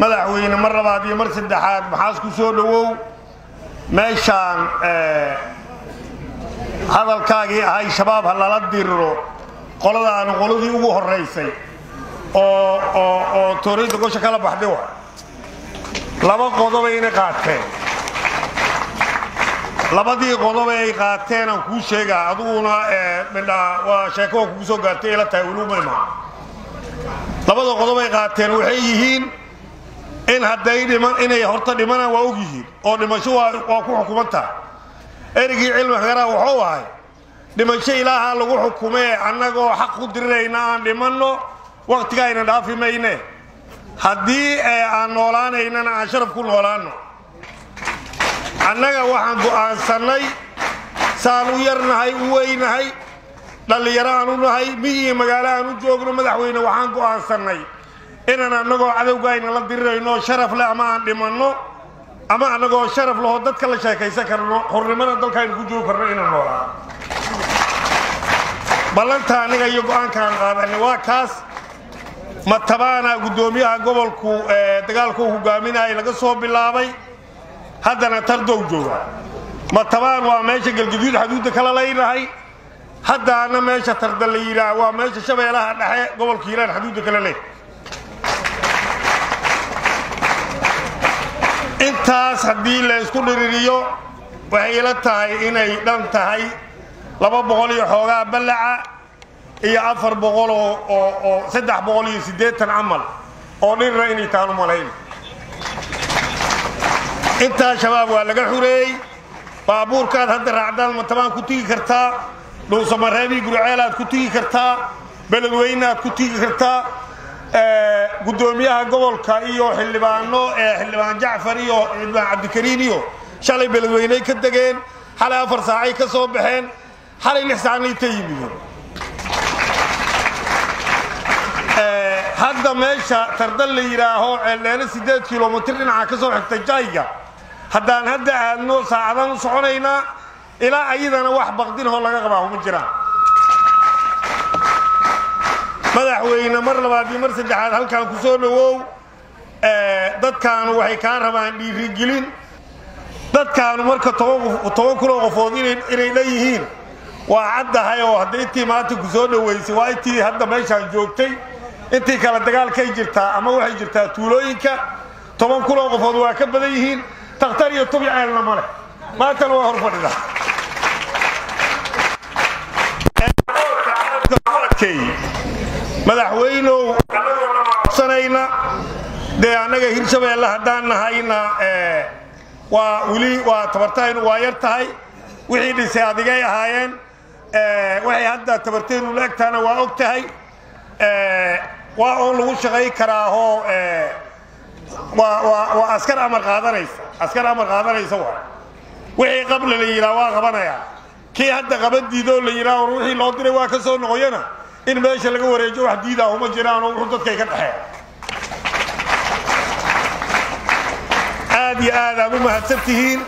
madaxweyne mar labaad iyo mar saddexaad maxaas ku soo dhowow? Meeshaan hadalkaagii ahay shabaab ha lala diriro qoladaanu qoladii ugu horraysay oo oo oo tooriyadda gosha kala baxday wa? Laba qodobayna qaateen. Labadii qodobe ay qaateen aan kuu sheegaa adiguna midhaa waa sheeko kugu soo gaartay ila tahay weliuma imaan labada qodob qaateen waxay yihiin in hadday inay horta dhimanaan waa og yihiin oo dhimasho waa ku xukumantaha erigii cilmi hagaraa wuxuu ahay dhimasho ilaahaa lagu xukumee annagoo xaq ku dirirayna aan dhimanno wakhtiga ayna dhaafi mayne haddii aan noolaanaynana aan sharaf ku noolaanno. Annaga waxaan go'aansannay saan u yarnahay u weynahay dhallinyaro aan u nahay miyi magaalo aan u joogno madaxweyne waxaan go'aansannay inaan annagoo cadowgaayna la dirirayno sharaf leh ama aan dhimanno ama annagoo sharaf lehoo dadka la sheekaysan karno xurnimada dalkaaynu ku joogi karno inaan noolaano ballanta anniga iyo go'aankaan qaadanay waa kaas matabaana guddoomiyaha gobolku dagaalku hogaaminaya laga soo bilaabay? Haddana tardow jooga. Matabaan waa meesha galgaduud xaduudda kala laynahay? Haddaana meesha tarda la yidhaah waa meesha shabeelaha dhexe gobolka hiiraan xaduudda kala leh intaas haddii laysku dhiririyo waxay ila tahay inay dhan tahay laba boqol iyo xoogaa ballaca iyo afar boqol oo saddex boqol iyo siddeetan camal oo dhirira inay taanu malayn. Intaa shabaab waa laga xureeyey baabuurkaad hadda raacdaan matabaan ku tigi kartaa dhuusamareebii gurceelaad ku tigi kartaa beledweyneaad ku tigi kartaa guddoomiyaha gobolka iyo xildhibaano xildhibaan jacfar iyo xildhibaan cabdikariin iyo shalay beledweyney ka degeen xalay afar saacay ka soo baxeen xalay lix saacnay ta yimideen. Hadda meesha tardal la yidhaaho ceeldheele siddeed kilomitir dhinaca ka soo xigta jayga. Haddaan hadda aadno saacadaan u soconaynaa ilaa ayadana wax baqdinahoo laga qabaa uma jiraan madaxweyne mar labaad iyo mar saddexaad halkaan ku soo dhowow dadkaanu waxay kaa rabaan dhiirigelin. Dadkaanu marka toban kunoo qofood inay dhan yihiin waa caddahay oo hadda intii maanta ku soo dhowaysay waa intii hadda meeshaan joogtay. Intii kale dagaalkay jirtaa ama waxay jirtaa tuulooyinka toban kunoo qofood waa ka badan yihiin. Takhtar iyo tubi ceelna ma maantana waa hor fadhida madaxweynow sanayna. Dee annaga hirshabeelle haddaan nahayna waa weli waa tabartaynu waa yar tahay. Wixii dhisay adigay ahaayeen waxay hadda tabartaynu la egtahana waa og tahay. Waa oon lagu shaqay karaahoo waa askar amar qaadanaysa askar amar qaadanaysa waa. Wixii qabla la yidhaha waa qabanayaa. Kii hadda qaban diidoo la yidhaha or wixii loo diray waa ka soo noqoyana in meesha laga wareejo wax diidaa uma jiraanoo wuxuu dadkay ka dhexeeya. Aad iyo aad aad u mahadsan tihiin